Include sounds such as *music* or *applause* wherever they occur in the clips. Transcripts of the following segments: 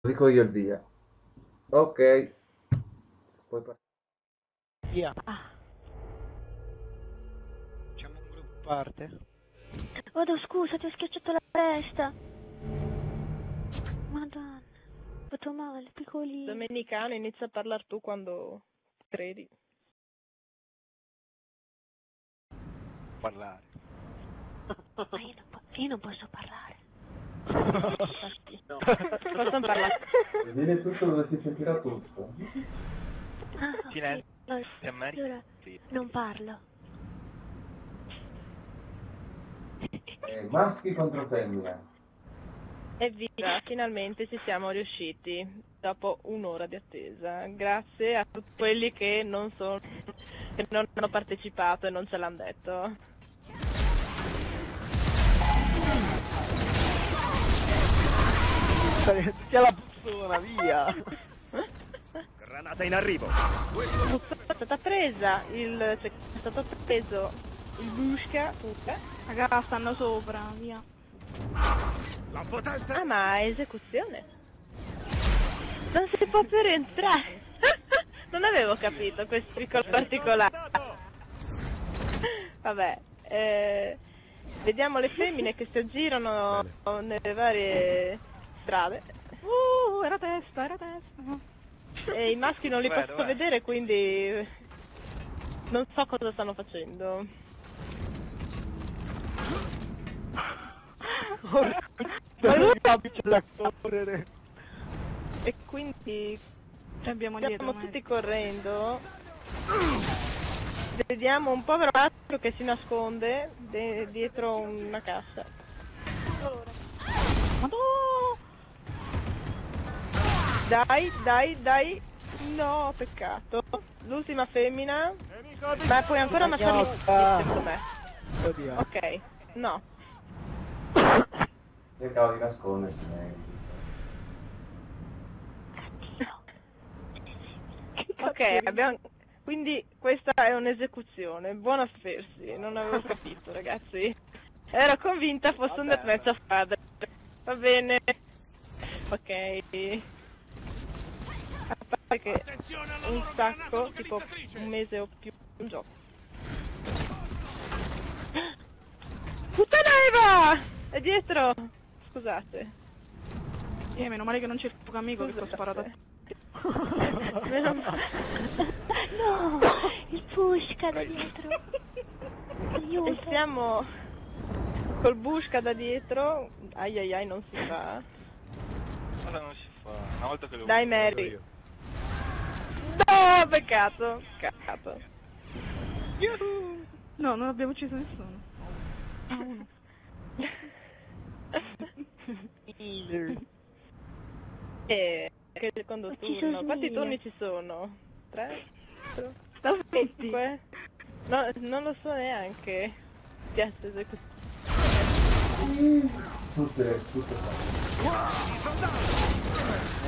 Dico io il via. Ok. Puoi partire. Via. Ah, Facciamo un gruppo a parte. vado scusa, ti ho schiacciato la testa. Madonna. Ho fatto male, piccolino. Domenicano inizia a parlare tu quando credi. Parlare. Ma io non, io non posso parlare. Posso parlare? Viene tutto dove si sentirà tutto. Ah. Silenzio. Allora, non parlo. Eh, maschi contro femmina. Evviva, finalmente ci siamo riusciti dopo un'ora di attesa. Grazie a tutti quelli che non sono che non hanno partecipato e non ce l'hanno detto. Sia la persona, via! Granata in arrivo. È stata presa il cioè, è stato preso il Bushka. Raga, stanno sopra, via. La potenza Ah ma è esecuzione? Non si può più rientrare. *laughs* non avevo capito questo piccolo particolare. Vabbè, eh, vediamo le femmine che si aggirano nelle varie strade. Uh, era testa, era testa. E i maschi non li Dov'è, posso dov'è? vedere, quindi non so cosa stanno facendo. Ma lui c'è da correre! E quindi Ci abbiamo dietro. stiamo tutti correndo. Vediamo un povero maschio che si nasconde de- dietro una cassa. Madonna! Dai, dai, dai. No, peccato. L'ultima femmina. Ma puoi ancora tutti, Gnocca. secondo me. Oddio. Ok, no. Cercava di nascondersi. eh. Ok, abbiamo... Quindi questa è un'esecuzione. Buona a sapersi. Non avevo capito, ragazzi. Ero convinta fosse un Vabbè. deathmatch a squadra. Va bene. Ok. A parte che un sacco, tipo un mese o più un gioco. Puttana Eva! È dietro! Scusate. Eh, meno male che non c'è il tuo amico che sto Scusate. sparato a *laughs* te. Meno male. No, il pushka da dietro. E Aiuto. siamo col Bushka da dietro. Ai ai ai, non si fa. Cosa non si fa? Una volta che lo Dai, Mary. No, peccato. Peccato. No, non abbiamo ucciso nessuno. Ah, uno. *laughs* E che il secondo turno. Quanti turni ci sono? Tre? Quattro? Cinque? No, non lo so neanche. Yes, esecuzione. Tutte, tutte fatte.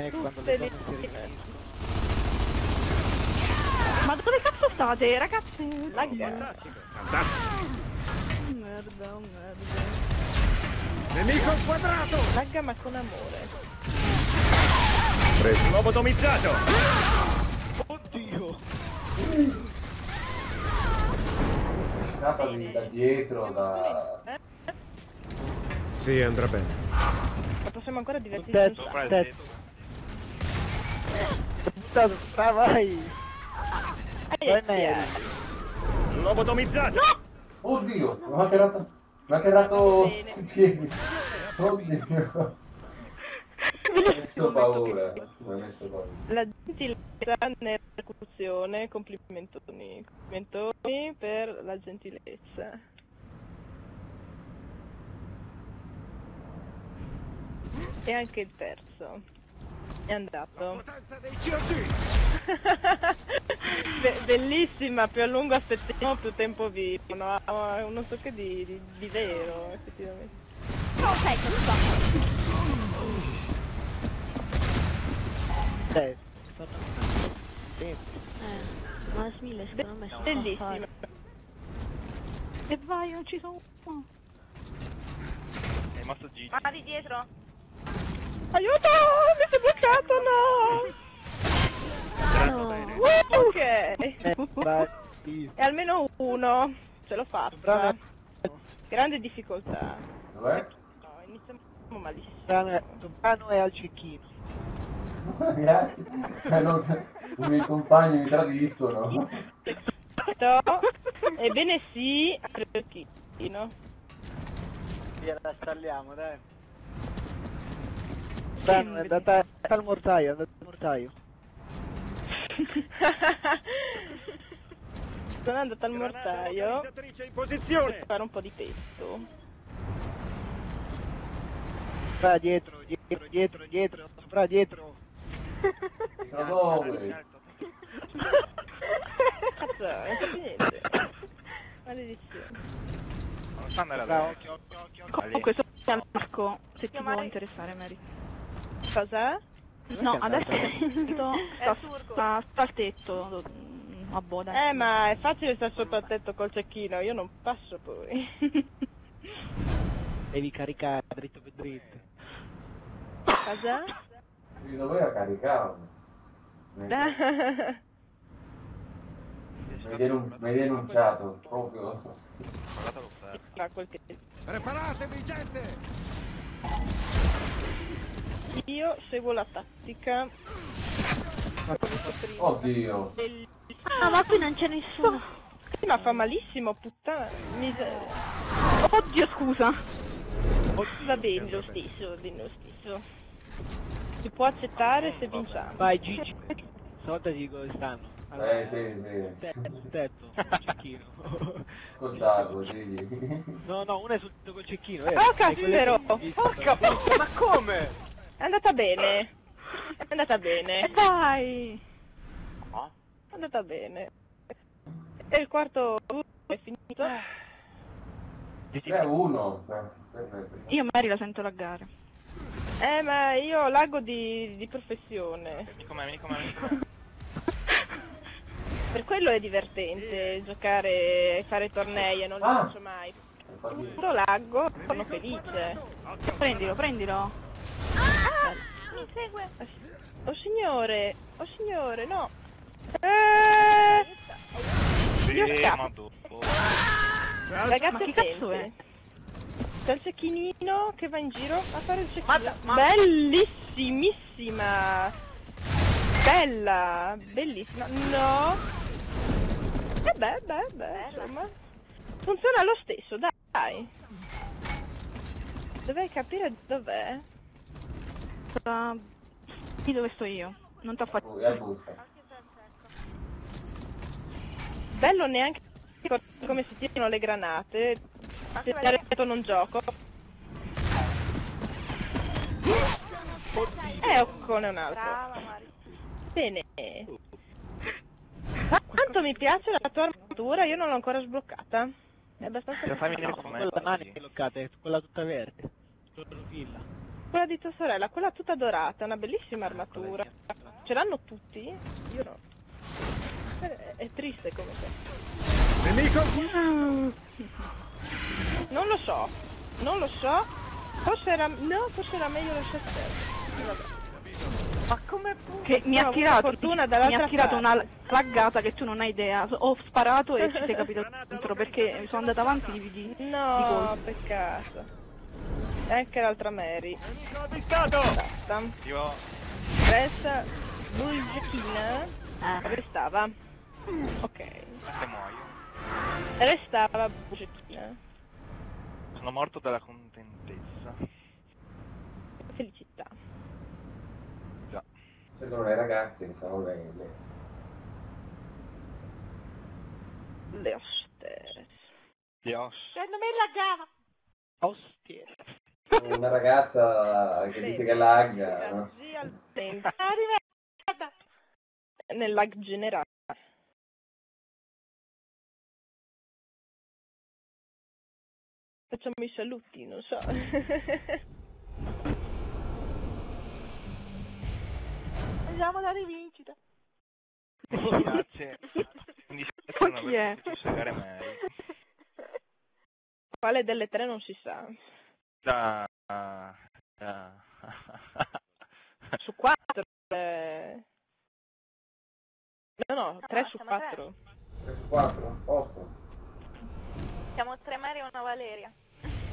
Eh, quando Tutte le donne si. Ma dove cazzo state, ragazzi? Lagga. Fantastico. Fantastico. Merda, oh merda. Nemico inquadrato. Lagga ma con amore. Preso. Lobotomizzato. Oddio! Scappali da dietro, da... Eh? Sì, andrà bene. Ma possiamo ancora divertirci. Buttato, sopra, vai! Lobotomizzato. Oddio, mi ha tirato... Mi ha tirato piedi. Oddio. Mi ha messo paura. Mi ha messo paura. La gentilezza nell'esecuzione, complimentoni. Complimentoni per la gentilezza. E anche il terzo. È andato. *laughs* Be- bellissima, più a lungo aspettiamo più tempo vivo, no? Ha uno tocco di, di, di vero, effettivamente. Eh, fatto tempo. Eh, ma Smile secondo me Bellissima. E vai, ho ucciso uno. È rimasto Gigi. di dietro! Aiuto! Mi sei bloccato, no! Uh, ok. E almeno uno. Ce l'ho fatta. Grande difficoltà. Dov'è? No, iniziamo malissimo. Soprano, è al cecchino. Grazie. Eh, non- I miei compagni mi tradiscono. Perfetto. Ebbene sì, Arlecchino. Via, la stalliamo, dai. Soprano è andata al mortaio, è andata al mortaio. *laughs* Sono andata al mortaio in posizione! per fare un po' di pesto. Sopra, dietro, dietro, dietro, dietro, sopra, dietro. *laughs* Ma dove? Cazzo, non c'è più niente. Maledizione. Sopra, occhio, occhio, occhio. occhio. Comunque sono al parco, se ti può interessare Mary. Cosa? No, adesso andata? *laughs* sta, sta, sta al tetto, mm, a Boda. Eh, ma è facile stare sotto al tetto col cecchino, io non passo poi. *laughs* Devi caricare dritto per dritto. Cosa? Devi dover caricarmi. *laughs* Mi mi hai denunciato proprio. Che... Preparatevi, gente! Io seguo la tattica. Oddio. del- Ah, ma qui non c'è nessuno. Sì, Ma fa malissimo, puttana. Miseria. Oddio, scusa. Va bene lo stesso, va bene lo stesso. Si può accettare se vinciamo. Vai Gigi. Stavolta ti dico dove stanno. Eh sì, sì. Tetto, tetto, sul cecchino. Scontato, sì. No, no, uno è sul col cecchino, vero? Oh, E che ho visto. Porca puttana, ma come? È andata bene. È andata E bene. dai. È andata bene. E il quarto è finito. 3 a 1. Per, per me. Io Mary la sento laggare. Eh, ma io lago di, di professione. *laughs* Per quello è divertente giocare e fare tornei e non li Ah. faccio mai. Puro laggo, sono felice. Prendilo, prendilo. Mi segue. Oh signore, oh signore, no. Eh, io scappo. Ragazzi, Ma che cazzo è? C'è il cecchinino che va in giro a fare il cecchino. Bellissimissima! Bella! Bellissima! No! E beh, beh, beh, insomma. Funziona lo stesso, dai! Dovrei capire dov'è. Sta... Di dove sto io? Non ti è buffa. Bello neanche come si tirano le granate. Se detto non gioco. Eh, occone un altro. Bene. Quanto mi piace la tua armatura, io non l'ho ancora sbloccata. È abbastanza Lo fai venire No, con me, quella quella tutta verde. Clorofilla. Quella di tua sorella, quella tutta dorata, una bellissima armatura. Ce l'hanno tutti? Io no. È, è triste come te. Nemico! Non lo so, non lo so. Forse era. No, forse era meglio perdere. Vabbè. Ma come Che mi ha tirato, fortuna mi dall'altra ha tirato una laggata che tu non hai idea. Ho sparato e ci sei capito dentro *laughs* perché sono andata avanti di, di, di No, colpo. peccato. E anche l'altra Mary. Nemico avvistato! Basta. Io Resta Bulgechina. Eh. Dove stava? Ok. se muoio. Restava Bulgechina. Sono morto dalla contentezza. Felicità. Già. Sembrano le ragazze che sono le... le... Le oste. Dios. Ostie. Una ragazza che dice che lagga. no? Così al tempo. Nel lag generale. Facciamo i saluti, non so. Andiamo alla rivincita. Mi dispiace. Mi dispiace non chi è? aver potuto segare Mary. Quale delle tre non si sa. Da... da... *laughs* Su 4. Eh... No, no, 3 No, su siamo tre. 4. 3 su 4, posto. Siamo tre Mary e una Valeria.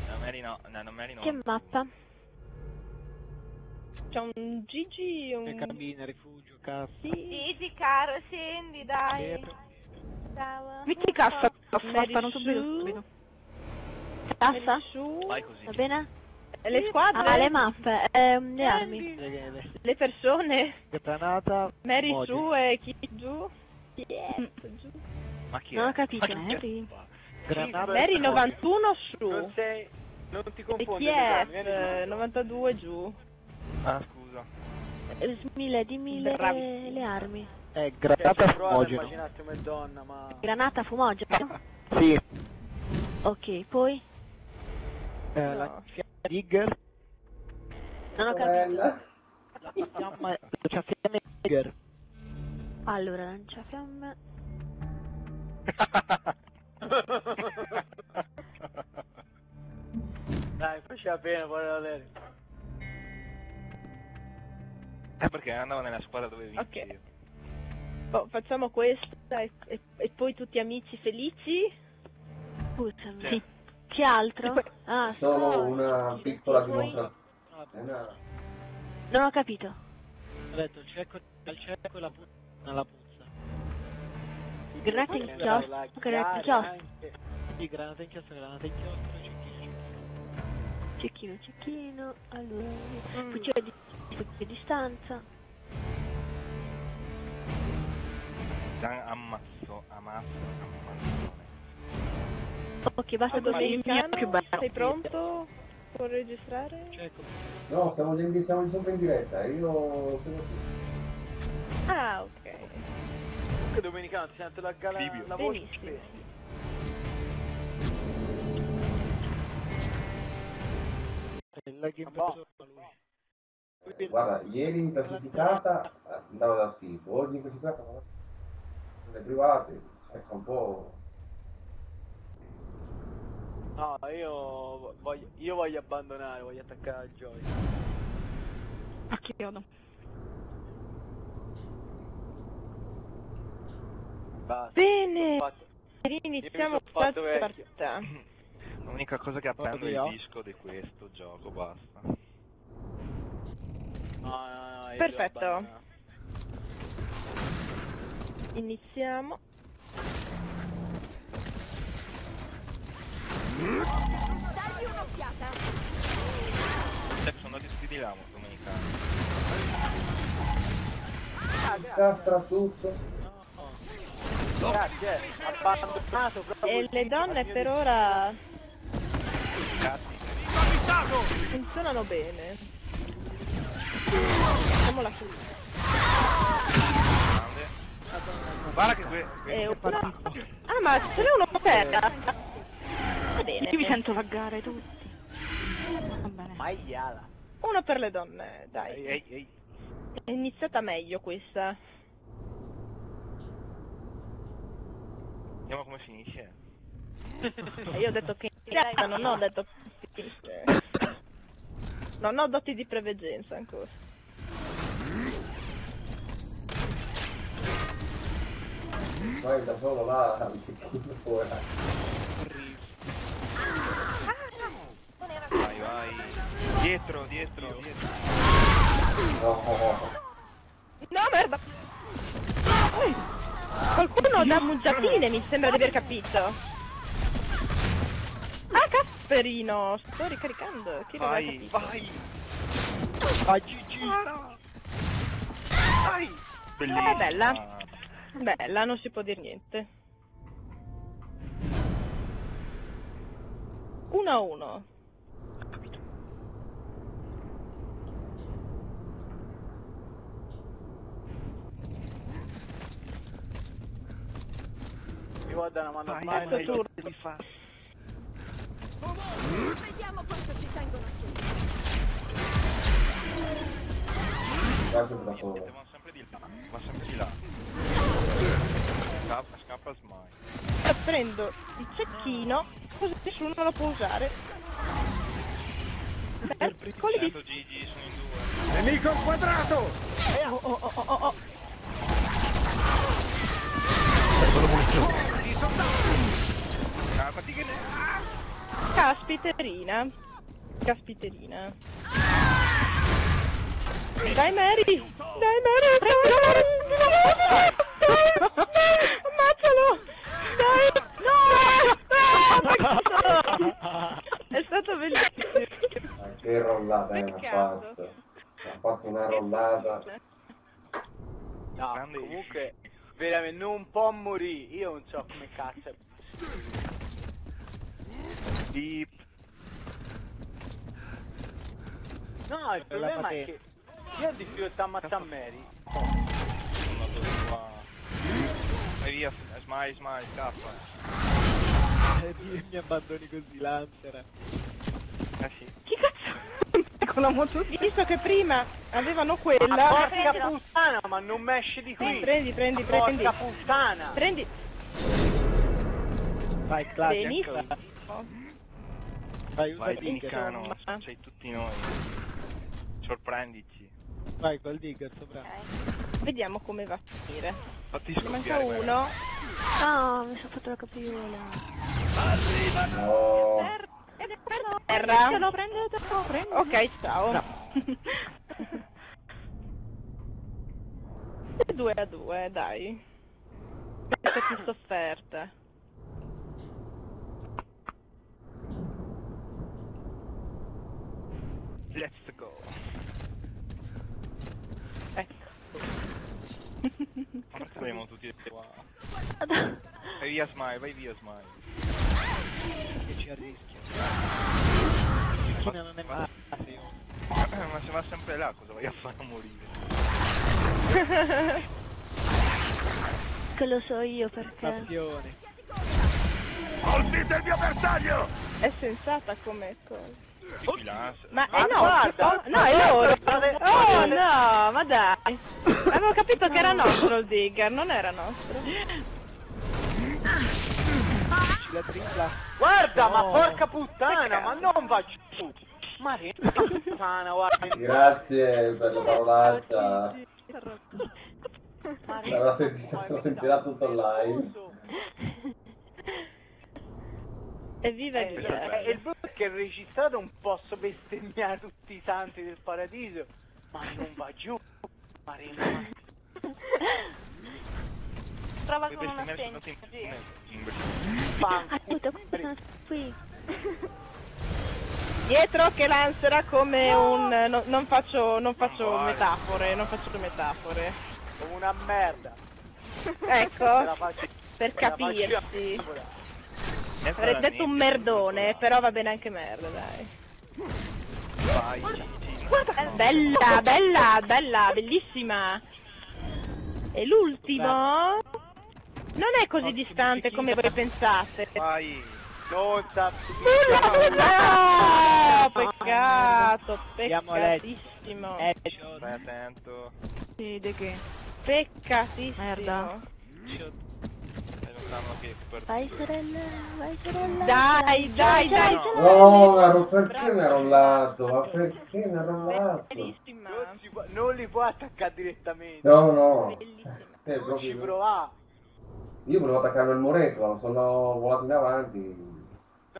No, Mary no, no, no, Mary no. Che mappa? C'è un Gigi, Che un... cabina, rifugio, cassa. Easy caro, scendi, dai. Dietro. Ciao. Metti cassa, asfaltano subito, su. subito. Cassa? su. Vai così. Va bene? E le squadre? Ah, le mappe, ehm, le armi. Le, le, Le persone? granata. Mary Modi. su e chi giù? Yeah. giù. Ma chi Non ho è? capito. Ma chi è? Granata. Mary 91 su. Non sei... Non ti confondi. chi è? Vieni Eh, 92 giù. Ah, scusa. Eh, Smile, dimmi le, le armi. Eh, Cioè, granata fumogeno. immaginarti come donna, ma... Granata fumogeno? Sì. Ok, poi? Eh, No. la Digger. Non ho capito. La fiamma... La fiamma Digger. Allora, lanciafiamme. *laughs* Dai, faceva bene, vuole vedere. È perché andavo nella squadra dove vinci Ok. io. Oh, facciamo questa e, e- e poi tutti amici felici. Scusami. Sì. Che altro? Ah, Solo sì. una piccola dimostrazione. Una- Non ho capito. Ho detto il cieco, il cieco e la puzza. La puzza. Granata Eh, inchiostro, granata inchiostro. Sì, granata inchiostro, granata inchiostro, cecchino. Cecchino, cecchino. Allora, Mm. fucile di, fucile di distanza. Già ammazzo, ammazzo. Ok, basta così. Domenicano, più bello. sei pronto? Puoi registrare? No, stiamo, in- siamo sempre in diretta. Io... Ah, ok. Comunque domenicano ti sento la, gala, Livio. la voce Benissimo. La game. Eh, Guarda, ieri in classificata eh, andava da schifo, oggi in classificata va da schifo. Le private, cerca un po'... No, io voglio, io voglio abbandonare, voglio attaccare al gioco. A chiodo. Basta. Bene, iniziamo fatto questa partita. *laughs* L'unica cosa che appendo è io? il disco di questo gioco, basta. No, no, no, Perfetto. devo Iniziamo. Cioè, sono andati tutti di là, domenicano. Castra tutto. Grazie, eh, abbandonato E le donne per ora funzionano bene. Mettiamola su. Grande. Guarda che que... E una... Ah, ma ce n'è uno per terra. Va bene. Io mi sento laggare tutti. Va bene. Maiala. Uno per le donne, Ehi, dai. ehi, ehi. È iniziata meglio questa. Vediamo come finisce. *laughs* Io ho detto che iniziata, non ho detto che finisce. Non ho doti di preveggenza ancora. Vai da solo là, cecchino fuori. Vai, vai. Dietro, dietro, dietro. No, No, merda! Qualcuno dà muggiatine, mi sembra di aver capito. Ah, Casperino! Sto ricaricando. Chi Vai, vai. Ah, GG! Vai. Bellissima. È bella. Bella, non si può dire niente. 1 a 1. Mi vuoi dare una mano a mano? turno. devi fare. vai sempre da solo. Niente, va sempre di là. Va sempre di là. Scappa, scappa mai. Ora prendo il cecchino, così nessuno lo può usare. Di... Certo, Gigi, sono in due. Nemico squadrato! Oh, oh, oh, oh, oh. Ah, quanti che ne... Caspiterina. Caspiterina. Dai Mary! Dai Mary! Dai! Ammazzalo! Dai! No! È stato bellissimo. Ma che rollata eh, ha fatto. Ha fatto una rollata. No, Grande comunque, veramente non può morire. Io non so come cazzo. Deep. No, il problema è che io ho difficoltà a ammazzare Mary. Vai via, smile, smile, scappa. Eh, Dio, mi abbandoni così, Lancera. Eh sì. Chi cazzo? Con la moto. Visto che prima avevano Ma quella. porca puttana, ma non mi esce di qui. Prendi, prendi, prendi. Porca puttana. Prendi. Vai, Claudia. Benissimo. Vai, Vai, insomma. sei tutti noi. Sorprendici. Vai, col digger sopra. Vediamo come va a finire. Fatti Ne manca uno. No, mi sono fatto la capriola. No. Ed è per terra. Prendetelo, prendetelo, prendetelo. Ok, ciao. *laughs* due a due, dai. Questa più sofferta. Let's go. Ma abbiamo tutti qua? Vai via Smile, vai via Smile. Che ci arrischia. China non è male. Ma se va sempre là, cosa vai a fare a morire? Che lo so io perché. Passione. Colpite il mio bersaglio! È sensata come cosa. Ma Ma è no, guarda! no, è loro. Oh no, ma dai. Avevo capito che era nostro il digger, non era nostro. Ci la tripla. Guarda, ma porca puttana, ma non va giù. Ma che puttana, guarda. Grazie per la parolaccia. Lo sentirà tutto online. Evviva il Eh, digger. eh, il brutto è che il registrato non posso bestemmiare tutti i santi del paradiso, ma non va giù. Ma rimane. Prova con una segna. Aiuto, qui sono *laughs* qui. Dietro che lancera come un... no- non faccio, non faccio Vai. metafore, non faccio metafore. Come una merda. Ecco, la faccio- per te la faccio capirsi. Avrei detto un merdone, però va bene anche merda, dai. Vai, Gigi. Eh, Bella, bella, bella, bellissima. E l'ultimo? Non è così distante come voi pensate. Vai. Non sa No, peccato, peccatissimo. Headshot. Stai attento. Sì, di che? Peccatissimo. Merda. Stai lontano che per... Vai sorella, vai sorella. Dai, dai, dai. No, ma ro- perché mi ha rollato? Ma perché mi ha rollato? Bellissima. non, si può- non li può attaccare direttamente. No, no. Bellissima. Eh, Non ci provare. Io volevo attaccarlo al muretto, ma sono volato in avanti.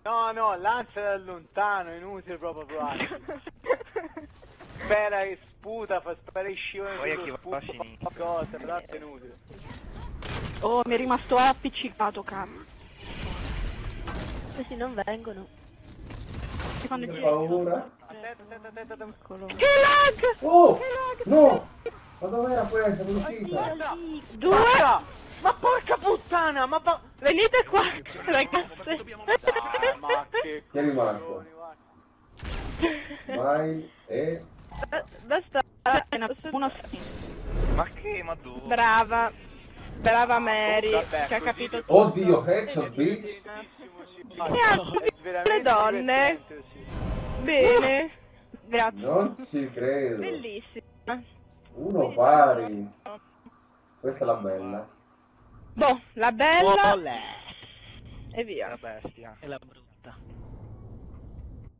No, no, lancia da lontano, è inutile proprio provare. *laughs* Spera che sputa, fa sparare scivolare Poi è chi va a cose, però è inutile. Oh, mi è rimasto appiccicato, cazzo. Questi non vengono. Ti fanno Che il paura. Aspetta, aspetta, aspetta, aspetta. Eccolo. Che lag! Oh! No! Ma dov'era questa? Uscita. Due! Ma porca puttana, ma va... Venite qua, ragazze. Dai, ma che è rimasto? Vai e... Basta. Uno sì. Ma che, ma dove? Brava. Brava Mary, Vabbè, che ha capito tutto. Oddio, headshot, bitch! E veramente le donne. Bene. Grazie. Non ci credo. Bellissima. Uno pari. Questa è la bella. Boh, la bella Olè. e via. La bestia. È la brutta.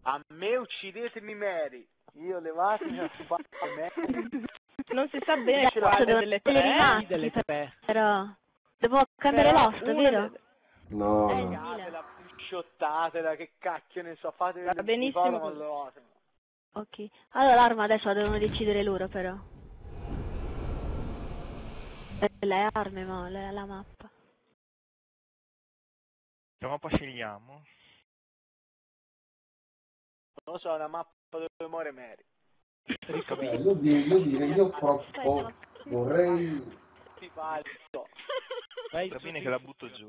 A me uccidetemi Mary. Io levatemi a fare Mary. Non si sa bene Beh, quale sono delle delle tre. rimasti, delle tre. Però devo cambiare Però l'host, una vero? No, Eh. Fatela, pusciottatela, che cacchio ne so, fate Va benissimo levatemi. Ok. Allora l'arma adesso la devono decidere loro però. Eh, Le armi, ma le- la mappa. Che mappa scegliamo? Non lo so, una mappa dove muore Mary. Io, io direi, io proprio vorrei... Ti falso. Vai bene che la butto giù.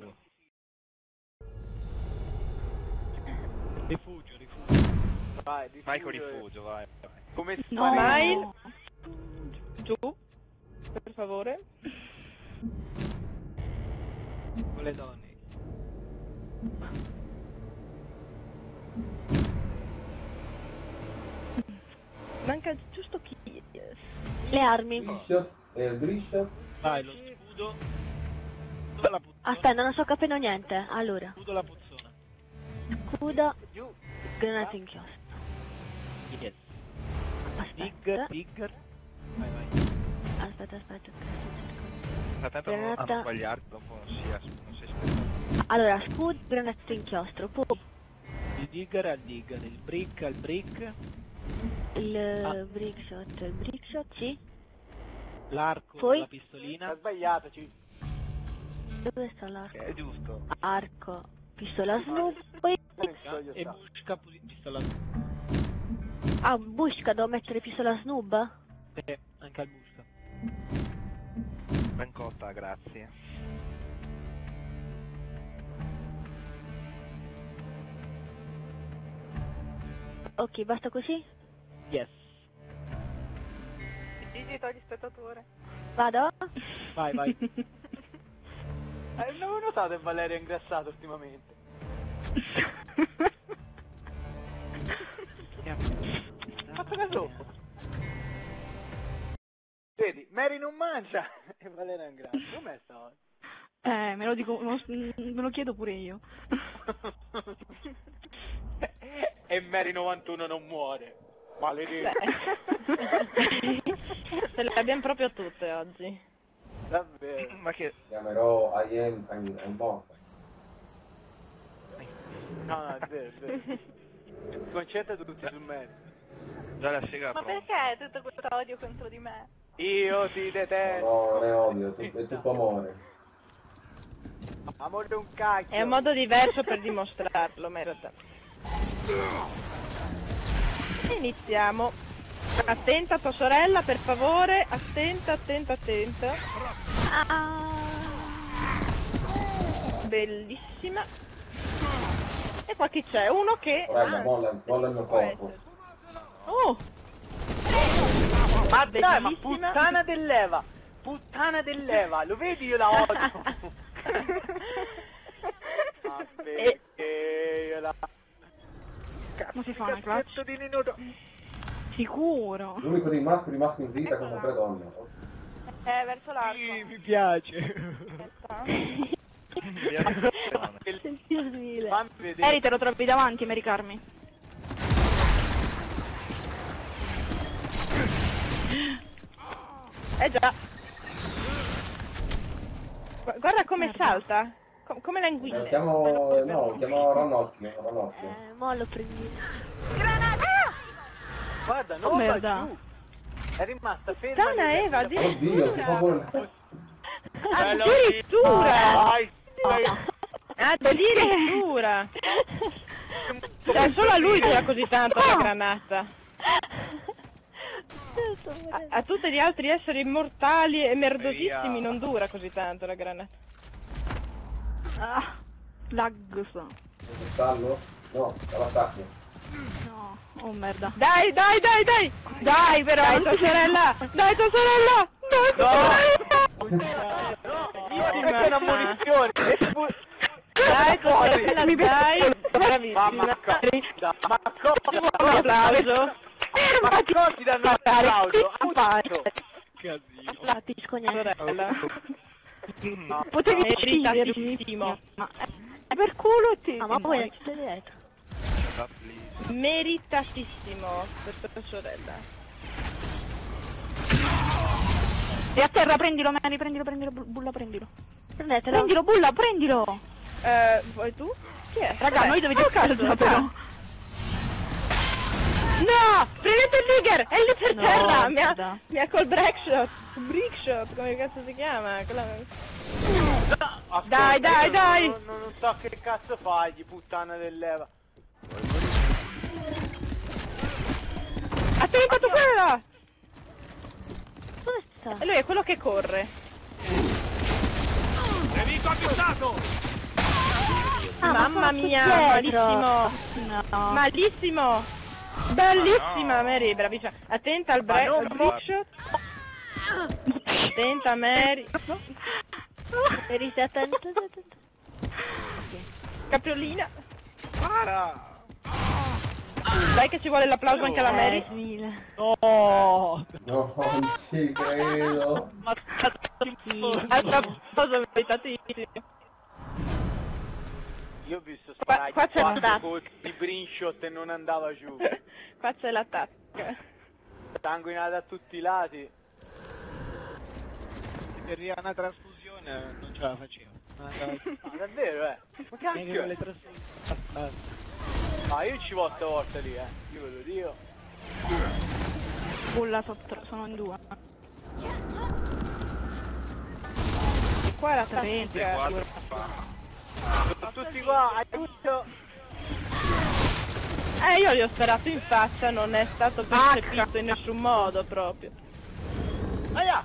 Rifugio, rifugio. Vai, rifugio. Vai con rifugio, vai. vai. Come No, spari? Smile. Giù, per favore. Con le donne. Manca giusto chi. Le armi. Bishop e il Bishop. Vai, lo scudo. Scudo la puzzona. Aspetta, non sto capendo niente. Allora, Scudo la puzzona. scudo, Giù. granata inchiostro. Yes. Digger, Aspetta, digger. Vai, vai. aspetta, aspetta. che sto cercando. Attento a non- a Granata. non sbagliarti, dopo non si, non si aspetta. Allora, scudo, granata inchiostro. Poi Il digger al digger, il brick al brick, il Ah. brick shot, il brick shot, sì. l'arco Poi? la Ha pistolina, sbagliato, ci... Dove sta l'arco? È giusto. Arco, pistola snoop. Poi, e busca pistola ah, busca, devo mettere pistola snoob? eh, anche al busca. Ben cotta, grazie. Ok, basta così? Yes. Gigi togli spettatore. Vado? Vai, vai. *laughs* Eh, non ho notato che Valerio è ingrassato ultimamente. *laughs* Fatto caso. Vedi, Mary non mangia *laughs* e Valerio è ingrasso. Com'è sta Eh, me lo dico, lo, me lo chiedo pure io. e Mary 91 non muore. Maledetto. *laughs* Ce le abbiamo proprio tutte oggi. Davvero. Ma che... Chiamerò I am, I'm, I'm. No, no, è vero, è vero. Concentra tutti su Mary. Già la sega Ma pronta. perché tutto questo odio contro di me? Io ti detesto. No, non è odio, è tutto, è tutto amore. Amore un cacchio. È un modo diverso per dimostrarlo, ma in realtà. Iniziamo. Attenta tua sorella, per favore. Attenta, attenta, attenta. Bellissima. E qua chi c'è? Uno che... Sorella, ah, molla, molla il mio corpo. Oh! Ma dai, ma Bellissima. puttana dell'Eva! Puttana dell'Eva! Lo vedi io la odio! *laughs* *laughs* Ma E- perché io la... Come si fa una clutch? Cazzetto di Nino... Sicuro. L'unico dei maschi rimasto in vita con tre donne. Eh, verso l'arco. Sì, mi piace. Eri, te lo trovi davanti, Mary Carmi. Eh già. Gu- Guarda come salta. Com- come la Eh, chiamo, no, chiamo Ranocchio, Ranocchio. Eh, mo lo prendi. Guarda, non Oh, va merda. giù! È rimasta ferma. Sana. Eva, Oddio, si fa pure... Addirittura! Dai. Addirittura! Cioè, solo a lui dura così tanto la granata. A, a tutti gli altri esseri immortali e merdosissimi Via. non dura così tanto la granata. Ah, lags. Stallo? No, dall'attacco. No, oh merda. Dai, dai, dai, dai! Dai, però! Dai, tua sorella! Dai, tua sorella! Dai, tua sorella! Io questa è una munizione. Dai, tua sorella, dai! Mamma Bravissima! Ma cosa? Un applauso! Ma cosa ti danno un applauso? Applauso. Casino. Capisco niente. Sorella. No. Potevi Meritatissimo. Ma è per culo ti... Ah, ma poi è dietro. Meritatissimo per tua sorella. E a terra, prendilo, Mary, prendilo, prendilo, Bu- bulla, prendilo. Prendetelo. Prendilo, bulla, prendilo! Eh, vuoi tu? Chi è? Raga, Vabbè. noi dovete Oh, cazzo, però. No! Prendete il Ligger! È lì per No, terra! Mi ha, mi ha col break shot! Brick shot, come cazzo si chiama? Quella- Ascolta, Dai, dai, io dai. Non, non- so che cazzo fagli, puttana dell'Eva. Attento tu quella! Dove sta? E lui è quello che corre. Nemico avvistato! Ah, ma Mamma sono mia, malissimo! No. Malissimo! Bellissima Ma no. Mary, bravissima. Attenta al break, brick shot. Attenta Mary. Eri stai attento, stai attento. Capriolina. Para! Dai che ci vuole l'applauso anche alla Mary. No! No, non ci credo. Ma cazzo Altra cosa meritatissimo. Io ho visto sparare qua, qua quattro di brinshot e non andava giù. *laughs* qua c'è l'attacco. Sanguinata da tutti i lati. Se mi arriva una trasfusione eh, non ce la facevo. *laughs* Ma davvero eh? Ma cacchio! Le Ma ah, io ci vado stavolta lì eh, io ve lo dico. Bulla sono in due. E qua era 30. Sono tutti qua, aiuto! Eh, io gli ho sparato in faccia, non è stato percepito in nessun modo proprio. Aia!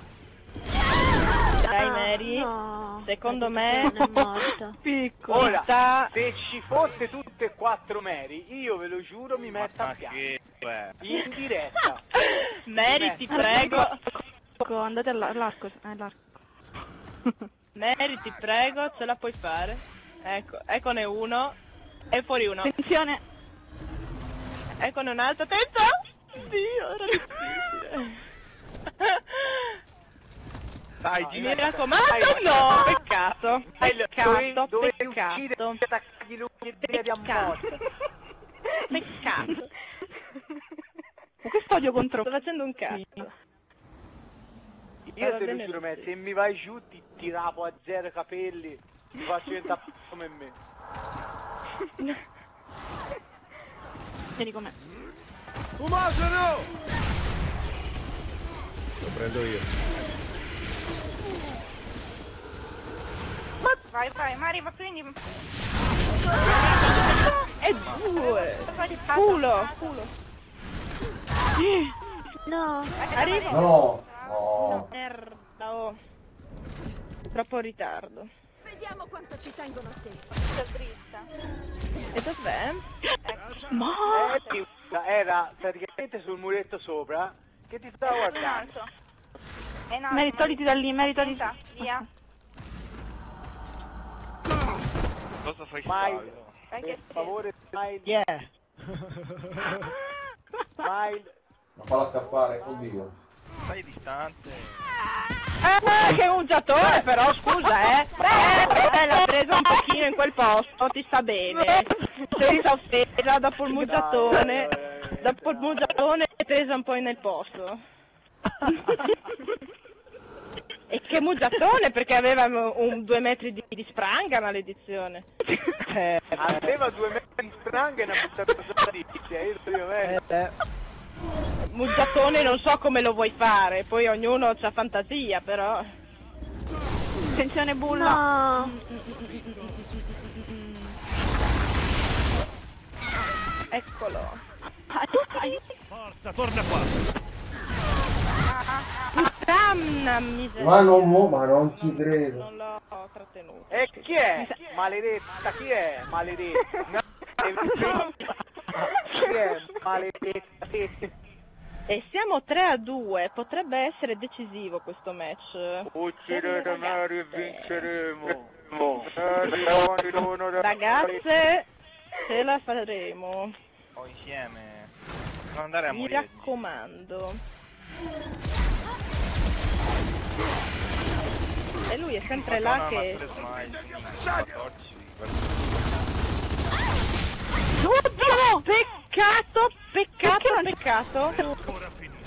Dai Ah, Mary, no. secondo me-. *laughs* Piccolo. Ora, se ci fosse tutte e quattro Mary, io ve lo giuro mi metto a fianco. In diretta. *laughs* Mary, ti prego. Ecco, andate. Eh, all'arco. Mary, ti prego, ce la puoi fare. Ecco, eccone uno. E fuori uno. Attenzione! Eccone un altro. Attento! Dio, era difficile. Dai, No. Mi raccomando, no! Peccato. Peccato, Dove, dove peccato. uccidere attaccargli l'unghia e dire a morte. Peccato. Con questo odio contro Sto facendo un cazzo. Io te lo bene se mi vai giù ti, ti rapo a zero capelli, ti faccio diventare come me. Vieni con me. Fumogeno! Lo prendo io. Vai, vai, Mari, ma prendi. E due. Culo, culo. No. Arrivo. No! No! Merda, oh. Troppo ritardo. Vediamo quanto ci tengono a te. E dov'è? Ma. Eh, era praticamente sul muretto sopra che ti stava guardando. Mary, togliti da lì, Mary, togliti. Via. Cosa fai Mai. saldo? Per favore, smile, Yeah! smile. *laughs* Ma falla scappare, oddio. Stai distante. Eh, che ungiatore però, scusa, eh. Eh, l'ha preso un pochino in quel posto, ti sta bene. Senza offesa, dopo il muggiatone. Dopo il muggiatone è presa un po' nel posto. E che muggiatone, perché aveva un due metri di, di spranga maledizione. Eh, Aveva due metri di spranga e una buttata di *laughs* cioè, io dico, eh, eh, Muggiatone non so come lo vuoi fare, poi ognuno ha fantasia, però. Attenzione, bulla. No. Eccolo. Forza, torna qua! Damna miseria. Ma non mo, ma non ci credo. Non l'ho trattenuto. E chi è? Maledetta, chi è? Maledetta. *laughs* chi è? Maledetta. E siamo 3 a 2, potrebbe essere decisivo questo match. Uccidete Mary e vinceremo. Ragazze, ce la faremo. Oh, insieme. Non andare a Mi morire. raccomando. E lui è sempre là che... ma tre smile, quindi 14 Oddio! Peccato, peccato, peccato. Finito.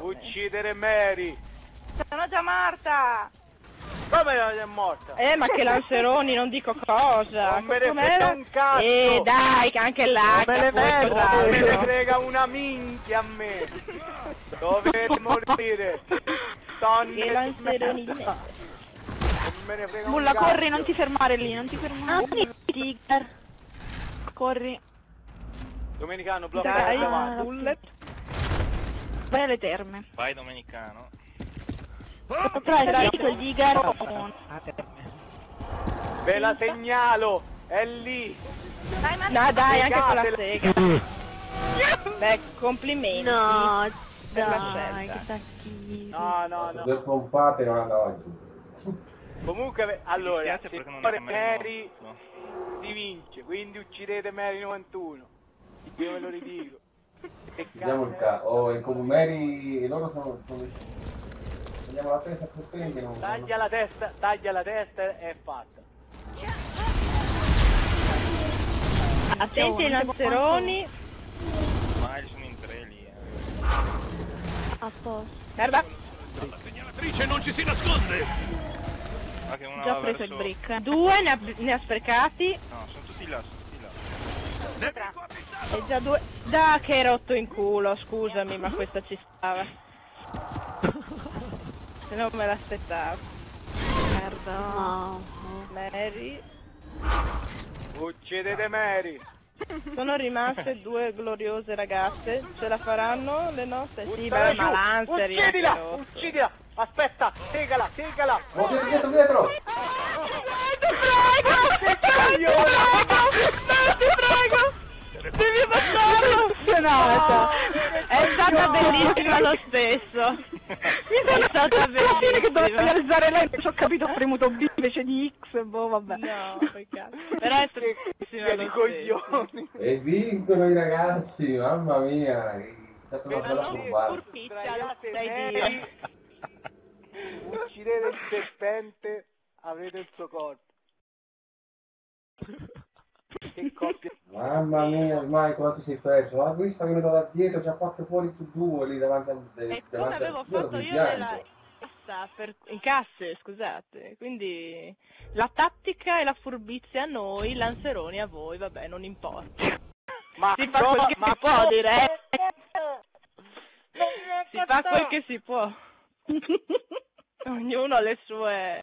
Uccidere Mary. Sono già morta! Come è morta? Eh, ma che lanceroni, non dico cosa. Non me ne frega un cazzo. Eh, dai, che anche là. Non me ne cos'altro. non me ne frega una minchia a me. Dovete *laughs* morire. Donne Che lanceroni di Non merda. me ne frega Mulla, un cazzo. corri, non ti fermare lì, non ti fermare. Tiger. Corri. Domenicano, blocca Dai, davanti. bullet. Vai alle terme. Vai domenicano. Sopra è finito il Tiger. Ve la segnalo. È lì. No, dai, anche con la sega. Beh, complimenti. No, dai, che da schifo. No, no, no. Due pompate non andava giù. Comunque, allora, se non Mary morto. si vince, quindi uccidete Mary 91. Io ve lo ridico. Che Vediamo il caso. Oh, e come Mary e loro sono... sono... Vediamo la testa sospende non... Taglia la testa, taglia la testa e è fatta. Attenti ai lanceroni. Ma sono in tre lì. Eh. A posto. Merda. La segnalatrice non ci si nasconde. Ma che una Già preso il verso- brick. Due ne ha, ne ha sprecati. No, sono tutti là, avvistato. E già due. Da che hai rotto in culo, scusami, ma questa ci stava. Se non me l'aspettavo. Merda. No. Mary. Uccidete Mary. Sono rimaste due gloriose ragazze. Ce la faranno le nostre? Sì, Buttala beh, giù. ma Lancer io Uccidila, uccidila. Aspetta, segala, segala. Oh, dietro, dietro, prego! Ti prego! ti prego! Devi passarlo! Funzionata! È stata bellissima lo stesso! È stata Bene che dovevo bellissima! alzare lei, ci ho capito, ho premuto B invece di X, boh, vabbè. No, peccato. Però è bellissima Che di lo coglioni. E vincono i ragazzi, mamma mia! È stata una bella dire. Uccidete il serpente, avrete il suo corpo. Che coppia. Mamma mia, ormai cosa ti sei perso? Ma questa è venuta da dietro, ci ha fatto fuori tu due lì davanti al E come davanti al- avevo fatto in io nella cassa per, in casse, scusate. Quindi la tattica e la furbizia a noi, lanceroni a voi, vabbè, non importa. Ma Si fa quel che ma si può, direi. Si fa quel che si può. *laughs* Ognuno ha le sue